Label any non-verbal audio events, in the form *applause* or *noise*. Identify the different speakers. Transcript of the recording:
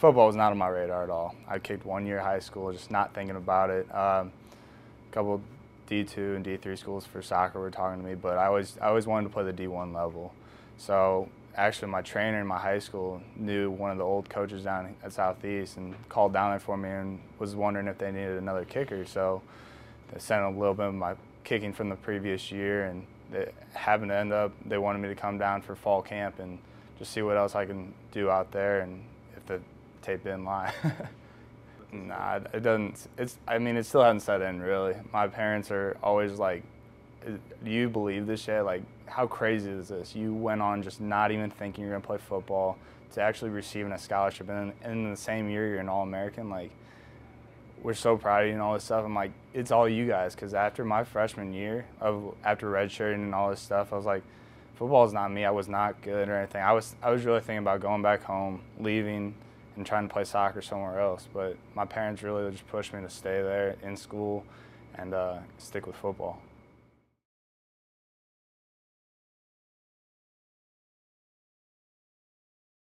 Speaker 1: Football was not on my radar at all. I kicked one year high school, just not thinking about it. Um, a couple D2 and D3 schools for soccer were talking to me, but I always, I always wanted to play the D1 level. So actually my trainer in my high school knew one of the old coaches down at Southeast and called down there for me and was wondering if they needed another kicker. So they sent a little bit of my kicking from the previous year and they happened to end up, they wanted me to come down for fall camp and just see what else I can do out there and if the tape didn't lie. *laughs* nah, it doesn't, it's, I mean, it still hasn't set in really. My parents are always like, do you believe this shit? Like, how crazy is this? You went on just not even thinking you're gonna play football to actually receiving a scholarship, and in the same year you're an All-American. Like, we're so proud of you and all this stuff. I'm like, it's all you guys. Because after my freshman year of after redshirting and all this stuff, I was like, football is not me. I was not good or anything. I was I was really thinking about going back home, leaving, and trying to play soccer somewhere else. But my parents really just pushed me to stay there in school and uh, stick with football.